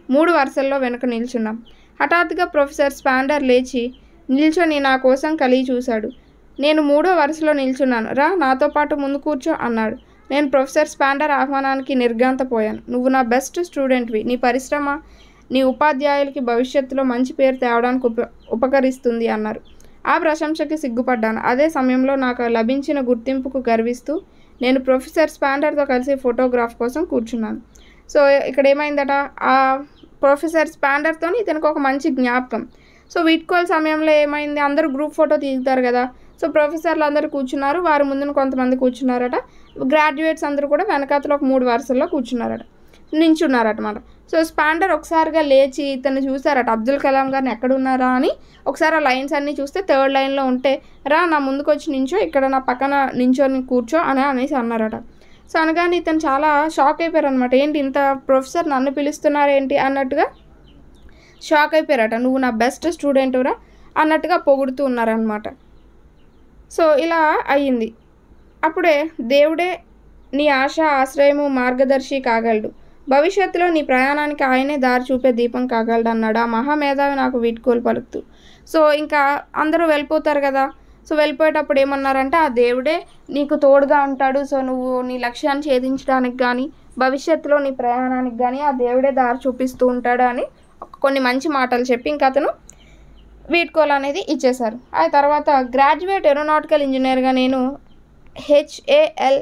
మూడు వరుసల్లో వెనుక నిల్చున్నాం. హఠాత్తుగా ప్రొఫెసర్ స్పాండర్ లేచి నిల్చొని నా కోసం కలిగి చూశాడు. నేను మూడో వరుసలో నిల్చున్నాను. రా నాతో పాటు ముందు కూర్చో అన్నాడు. నేను ప్రొఫెసర్ స్పాండర్ ఆహ్వానానికి నిర్గాంతపోయాను నువ్వు నా బెస్ట్ స్టూడెంట్వి. నీ పరిశ్రమ నీ ఉపాధ్యాయులకి భవిష్యత్తులో మంచి పేరు తేవడానికి ఉప ఉపకరిస్తుంది అన్నారు. ఆ ప్రశంసకి సిగ్గుపడ్డాను. అదే సమయంలో నాకు లభించిన గుర్తింపుకు గర్విస్తూ నేను ప్రొఫెసర్ స్పాండర్తో కలిసి ఫోటోగ్రాఫ్ కోసం కూర్చున్నాను. సో ఇక్కడ ఏమైందట? ఆ ప్రొఫెసర్ స్పాండర్తో ఇతనికి ఒక మంచి జ్ఞాపకం. సో వీట్కోల్ సమయంలో ఏమైంది? అందరూ గ్రూప్ ఫోటో తీస్తారు కదా? సో ప్రొఫెసర్లు అందరూ కూర్చున్నారు. వారి ముందున కొంతమంది కూర్చున్నారట. గ్రాడ్యుయేట్స్ అందరూ కూడా వెనకాతలో ఒక మూడు వరుసల్లో కూర్చున్నారట. నించున్నారటమాట సో స్పాండర్ ఒకసారిగా లేచి ఇతను చూసారట అబ్దుల్ కలాం గారిని ఎక్కడున్నారా అని ఒకసారి ఆ లైన్స్ అన్నీ చూస్తే థర్డ్ లైన్లో ఉంటే రా నా ముందుకు వచ్చి నించో ఇక్కడ నా పక్కన నించోని కూర్చో అని అనేసి అన్నారట. సో అనగానే ఇతను చాలా షాక్ అయిపోయారు అనమాట ఏంటి ఇంత ప్రొఫెసర్ నన్ను పిలుస్తున్నారేంటి అన్నట్టుగా షాక్ అయిపోయారట. నువ్వు నా బెస్ట్ స్టూడెంటురా అన్నట్టుగా పొగుడుతూ ఉన్నారనమాట సో ఇలా అయ్యింది. అప్పుడే దేవుడే నీ ఆశ ఆశ్రయము మార్గదర్శి కాగలడు. భవిష్యత్తులో నీ ప్రయాణానికి ఆయనే దారి చూపే దీపం కాగలడు అన్నాడు ఆ మహామేధావి నాకు వీడ్కోలు పలుకుతూ సో ఇంకా అందరూ వెళ్ళిపోతారు కదా? సో వెళ్ళిపోయేటప్పుడు ఏమన్నారంటే ఆ దేవుడే నీకు తోడుగా ఉంటాడు. సో నువ్వు నీ లక్ష్యాన్ని ఛేదించడానికి కానీ భవిష్యత్తులో నీ ప్రయాణానికి కానీ ఆ దేవుడే దారి చూపిస్తూ ఉంటాడు అని కొన్ని మంచి మాటలు చెప్పి ఇంకా అతను వీడ్కోల్ అనేది ఇచ్చేశారు. ఆ తర్వాత గ్రాడ్యుయేట్ ఏరోనాటికల్ ఇంజనీర్గా నేను హెచ్ఏఎల్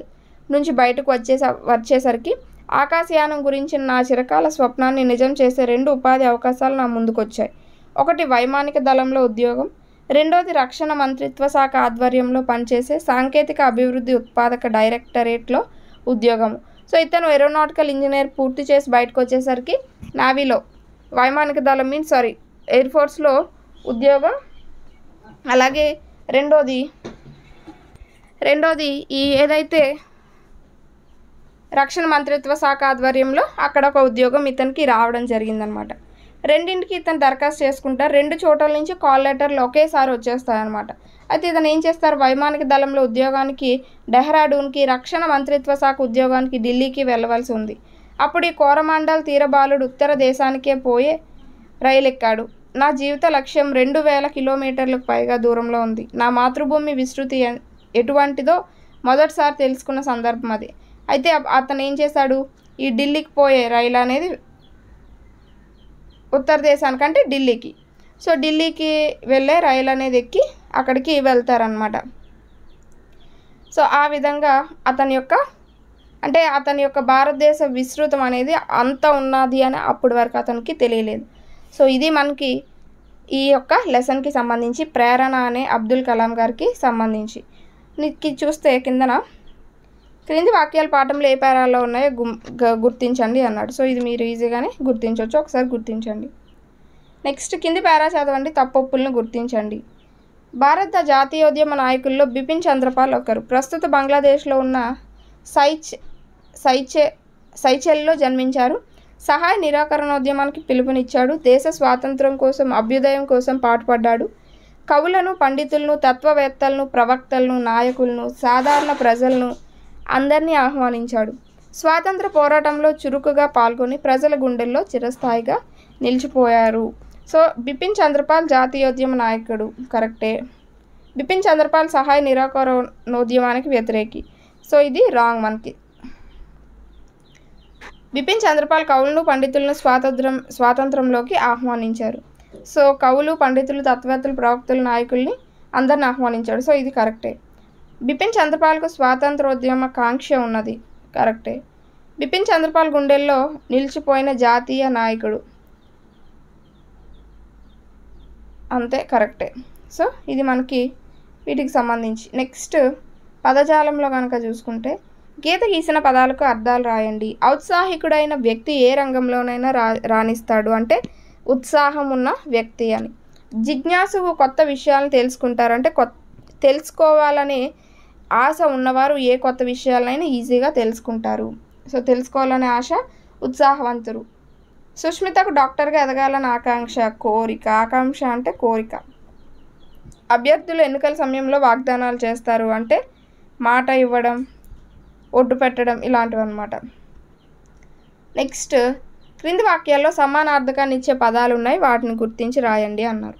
నుంచి బయటకు వచ్చేస వచ్చేసరికి ఆకాశయానం గురించి నా చిరకాల స్వప్నాన్ని నిజం చేసే రెండు ఉపాధి అవకాశాలు నా ముందుకొచ్చాయి. ఒకటి వైమానిక దళంలో ఉద్యోగం రెండోది రక్షణ మంత్రిత్వ శాఖ ఆధ్వర్యంలో పనిచేసే సాంకేతిక అభివృద్ధి ఉత్పాదక డైరెక్టరేట్లో ఉద్యోగం. సో ఇతను ఏరోనాటికల్ ఇంజనీర్ పూర్తి చేసి బయటకు వచ్చేసరికి నావీలో వైమానిక దళం మీన్స్ సారీ ఎయిర్ ఫోర్స్లో ఉద్యోగం. అలాగే రెండోది రెండోది ఈ ఏదైతే రక్షణ మంత్రిత్వ శాఖ ఆధ్వర్యంలో అక్కడ ఒక ఉద్యోగం ఇతనికి రావడం జరిగిందనమాట. రెండింటికి ఇతను దరఖాస్తు చేసుకుంటారు రెండు చోట్ల నుంచి కాల్ లెటర్లు ఒకేసారి వచ్చేస్తాయన్నమాట అయితే ఇతను ఏం చేస్తారు? వైమానిక దళంలో ఉద్యోగానికి డెహ్రాడూన్కి రక్షణ మంత్రిత్వ శాఖ ఉద్యోగానికి ఢిల్లీకి వెళ్ళవలసి ఉంది. అప్పుడు ఈ కోరమాండల్ తీరబాలుడు ఉత్తర దేశానికే పోయే రైలు ఎక్కాడు నా జీవిత లక్ష్యం రెండు వేల కిలోమీటర్లకు పైగా దూరంలో ఉంది. నా మాతృభూమి విస్తృతి ఎటువంటిదో మొదటిసారి తెలుసుకున్న సందర్భం అది. అయితే అతను ఏం చేశాడు? ఈ ఢిల్లీకి పోయే రైలు అనేది ఉత్తర దేశానికంటే ఢిల్లీకి. సో ఢిల్లీకి వెళ్ళే రైలు అనేది ఎక్కి అక్కడికి వెళ్తారనమాట సో ఆ విధంగా అతని యొక్క అంటే అతని యొక్క భారతదేశ విస్తృతం అనేది అంత ఉన్నది అని అప్పటి వరకు అతనికి తెలియలేదు. సో ఇది మనకి ఈ యొక్క లెసన్కి సంబంధించి ప్రేరణ అనే అబ్దుల్ కలాం గారికి సంబంధించి. నీకు చూస్తే కిందన క్రింది వాక్యాల పాఠంలో ఏ పేరాల్లో ఉన్నాయో గుర్తించండి అన్నాడు. సో ఇది మీరు ఈజీగానే గుర్తించవచ్చు ఒకసారి గుర్తించండి. నెక్స్ట్ కింది పేరా చదవండి. తప్పొప్పులను గుర్తించండి. భారత జాతీయోద్యమ నాయకుల్లో బిపిన్ చంద్రపాల్ ఒకరు. ప్రస్తుత బంగ్లాదేశ్లో ఉన్న సైచ్ సైచే సైచెల్లో జన్మించారు. సహాయ నిరాకరణోద్యమానికి పిలుపునిచ్చాడు. దేశ స్వాతంత్రం కోసం అభ్యుదయం కోసం పాటుపడ్డాడు. కవులను పండితులను తత్వవేత్తలను ప్రవక్తలను నాయకులను సాధారణ ప్రజలను అందరినీ ఆహ్వానించాడు. స్వాతంత్ర పోరాటంలో చురుకుగా పాల్గొని ప్రజల గుండెల్లో చిరస్థాయిగా నిలిచిపోయారు. సో బిపిన్ చంద్రపాల్ జాతీయోద్యమ నాయకుడు. కరెక్టే. బిపిన్ చంద్రపాల్ సహాయ నిరాకరణోద్యమానికి వ్యతిరేకి. సో ఇది రాంగ్ మనకి. బిపిన్ చంద్రపాల్ కవులను పండితులను స్వాతంత్రం స్వాతంత్రంలోకి ఆహ్వానించారు. సో కవులు పండితులు తత్వవేత్తలు ప్రవక్తలు నాయకుల్ని అందరిని ఆహ్వానించాడు. సో ఇది కరెక్టే. బిపిన్ చంద్రపాల్కు స్వాతంత్రోద్యమ కాంక్ష ఉన్నది. కరెక్టే. బిపిన్ చంద్రపాల్ గుండెల్లో నిలిచిపోయిన జాతీయ నాయకుడు. అంతే కరెక్టే. సో ఇది మనకి వీటికి సంబంధించి. నెక్స్ట్ పదజాలంలో కనుక చూసుకుంటే గీత గీసిన పదాలకు అర్థాలు రాయండి. ఔత్సాహికుడైన వ్యక్తి ఏ రంగంలోనైనా రా రాణిస్తాడు. అంటే ఉత్సాహం ఉన్న వ్యక్తి అని. జిజ్ఞాసువు కొత్త విషయాలను తెలుసుకుంటారంటే కొత్త తెలుసుకోవాలనే ఆశ ఉన్నవారు ఏ కొత్త విషయాలైనా ఈజీగా తెలుసుకుంటారు. సో తెలుసుకోవాలనే ఆశ ఉత్సాహవంతులు సుష్మితకు డాక్టర్గా ఎదగాలని ఆకాంక్ష కోరిక. ఆకాంక్ష అంటే కోరిక. అభ్యర్థులు ఎన్నికల సమయంలో వాగ్దానాలు చేస్తారు అంటే మాట ఇవ్వడం ఒడ్డు పెట్టడం ఇలాంటివి అనమాట నెక్స్ట్ క్రింది వాక్యాల్లో సమానార్థకాన్ని ఇచ్చే పదాలు ఉన్నాయి వాటిని గుర్తించి రాయండి అన్నారు.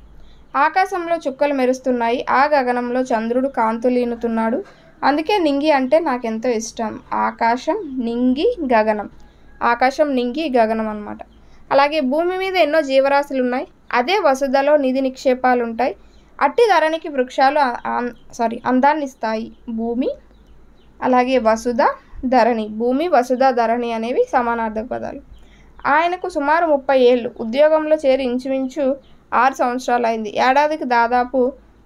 ఆకాశంలో చుక్కలు మెరుస్తున్నాయి ఆ గగనంలో చంద్రుడు కాంతులీనుతున్నాడు అందుకే నింగి అంటే నాకు ఎంతో ఇష్టం. ఆకాశం నింగి గగనం. ఆకాశం నింగి గగనం అన్నమాట. అలాగే భూమి మీద ఎన్నో జీవరాశులు ఉన్నాయి అదే వసుధలో నిధి నిక్షేపాలు ఉంటాయి అట్టి ధరణికి వృక్షాలు సారీ అందాన్ని ఇస్తాయి భూమి అలాగే వసుధ ధరణి. భూమి వసుధ ధరణి అనేవి సమానార్థక పదాలు. ఆయనకు సుమారు ముప్పై ఏళ్ళు. ఉద్యోగంలో చేరి ఇంచుమించు ఆరు సంవత్సరాలు అయింది ఏడాదికి దాదాపు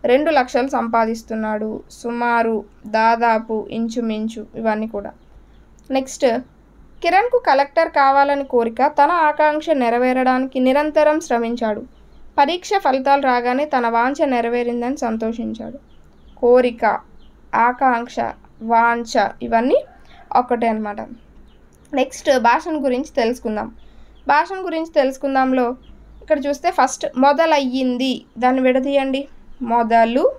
రెండు లక్షలు సంపాదిస్తున్నాడు. సుమారు దాదాపు ఇంచుమించు ఇవన్నీ కూడా. నెక్స్ట్ కిరణ్కు కలెక్టర్ కావాలని కోరిక తన ఆకాంక్ష నెరవేరడానికి నిరంతరం శ్రమించాడు. పరీక్ష ఫలితాలు రాగానే తన వాంఛ నెరవేరిందని సంతోషించాడు. కోరిక ఆకాంక్ష వాంఛ ఇవన్నీ ఒక్కటే అనమాట నెక్స్ట్ భాషను గురించి తెలుసుకుందాం. భాషను గురించి తెలుసుకుందాంలో ఇక్కడ చూస్తే ఫస్ట్ మొదలయ్యింది. దాన్ని విడదీయండి. మొదలు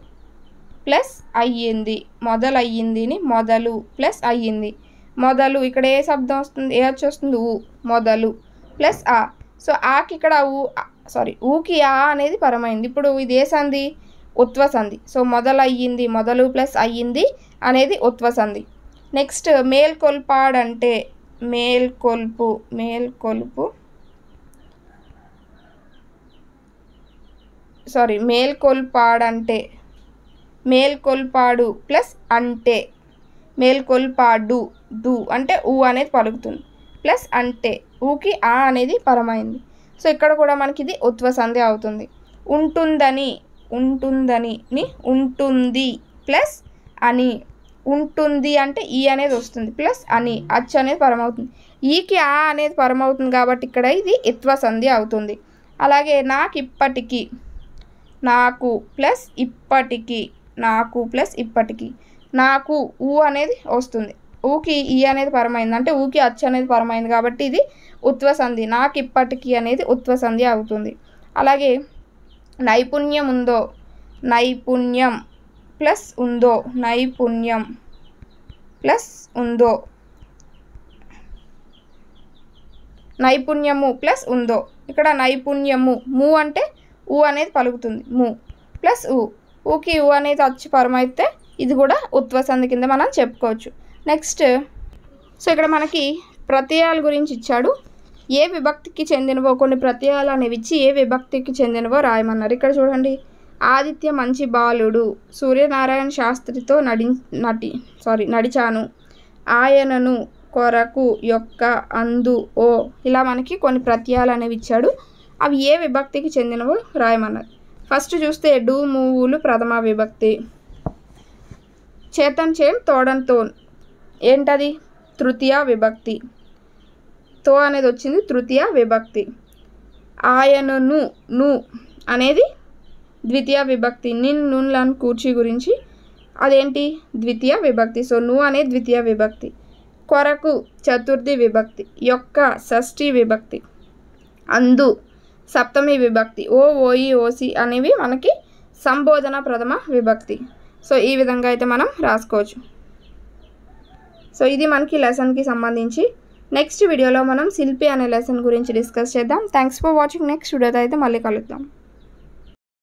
ప్లస్ అయ్యింది. మొదలయ్యిందిని మొదలు ప్లస్ అయ్యింది. మొదలు ఇక్కడ ఏ శబ్దం వస్తుంది? ఏ వచ్చి వస్తుంది? ఊ. మొదలు ప్లస్ ఆ. సో ఆకి ఇక్కడ ఊ సారీ ఊకి ఆ అనేది పరమైంది. ఇప్పుడు ఇది ఏ సంధి? ఉత్వ సంధి. సో మొదలయ్యింది మొదలు ప్లస్ అయ్యింది అనేది ఉత్వ సంధి. నెక్స్ట్ మేల్కొల్పాడంటే మేల్కొల్పు మేల్కొల్పు సారీ మేల్కొల్పాడంటే మేల్కొల్పాడు ప్లస్ అంటే మేల్కొల్పాడు డు అంటే ఊ అనేది పలుకుతుంది. ప్లస్ అంటే ఊకి ఆ అనేది పరమైంది. సో ఇక్కడ కూడా మనకి ఇది ఉత్వ సంధి అవుతుంది. ఉంటుందని ఉంటుందని ని ఉంటుంది ప్లస్ అని. ఉంటుంది అంటే ఈ అనేది వస్తుంది. ప్లస్ అని అచ్చ అనేది పరమవుతుంది. ఈకి ఆ అనేది పరమవుతుంది కాబట్టి ఇక్కడ ఇది ఇత్వ సంధి అవుతుంది. అలాగే నాకు ఇప్పటికీ నాకు ప్లస్ ఇప్పటికీ నాకు ప్లస్ ఇప్పటికీ. నాకు ఊ అనేది వస్తుంది. ఊకి ఈ అనేది పరమైంది. అంటే ఊకి అచ్చు అనేది పరమైంది కాబట్టి ఇది ఉత్వసంధి. నాకు ఇప్పటికీ అనేది ఉత్వసంధి అవుతుంది. అలాగే నైపుణ్యం ఉందో నైపుణ్యం ప్లస్ ఉందో నైపుణ్యం ప్లస్ ఉందో నైపుణ్యము ప్లస్ ఉందో. ఇక్కడ నైపుణ్యము ము అంటే ఊ అనేది పలుకుతుంది. ము ప్లస్ ఊ. ఊకి ఊ అనేది అచ్చు పరమైతే ఇది కూడా ఉత్వసంధి కింద మనం చెప్పుకోవచ్చు. నెక్స్ట్ సో ఇక్కడ మనకి ప్రత్యయాల గురించి ఇచ్చాడు. ఏ విభక్తికి చెందినవో కొన్ని ప్రత్యయాలు అనేవి ఇచ్చి ఏ విభక్తికి చెందినవో రాయమన్నారు. ఇక్కడ చూడండి. ఆదిత్య మంచి బాలుడు సూర్యనారాయణ శాస్త్రితో నడి నటి సారీ నడిచాను. ఆయనను కొరకు యొక్క అందు ఓ ఇలా మనకి కొన్ని ప్రత్యయాలు అనేవి ఇచ్చాడు. అవి ఏ విభక్తికి చెందినవో రాయమన్నారు. ఫస్ట్ చూస్తే డు మూవులు ప్రథమ విభక్తి. చేతన్ చేన్ తోడన్ తోన్. ఏంటది? తృతీయ విభక్తి. తో అనేది వచ్చింది తృతీయ విభక్తి. ఆయనను ను అనేది ద్వితీయ విభక్తి. నిన్ నున్లను కూర్చి గురించి అదేంటి? ద్వితీయ విభక్తి. సో ను అనేది ద్వితీయ విభక్తి. కొరకు చతుర్థి విభక్తి. యొక్క షష్ఠి విభక్తి. అందు సప్తమి విభక్తి. ఓ ఓయి ఓసి అనేవి మనకి సంబోధన ప్రథమ విభక్తి. సో ఈ విధంగా అయితే మనం రాసుకోవచ్చు. సో ఇది మనకి లెసన్కి సంబంధించి. నెక్స్ట్ వీడియోలో మనం శిల్పి అనే లెసన్ గురించి డిస్కస్ చేద్దాం. థ్యాంక్స్ ఫర్ వాచింగ్ నెక్స్ట్ వీడియోతో అయితే మళ్ళీ కలుద్దాం.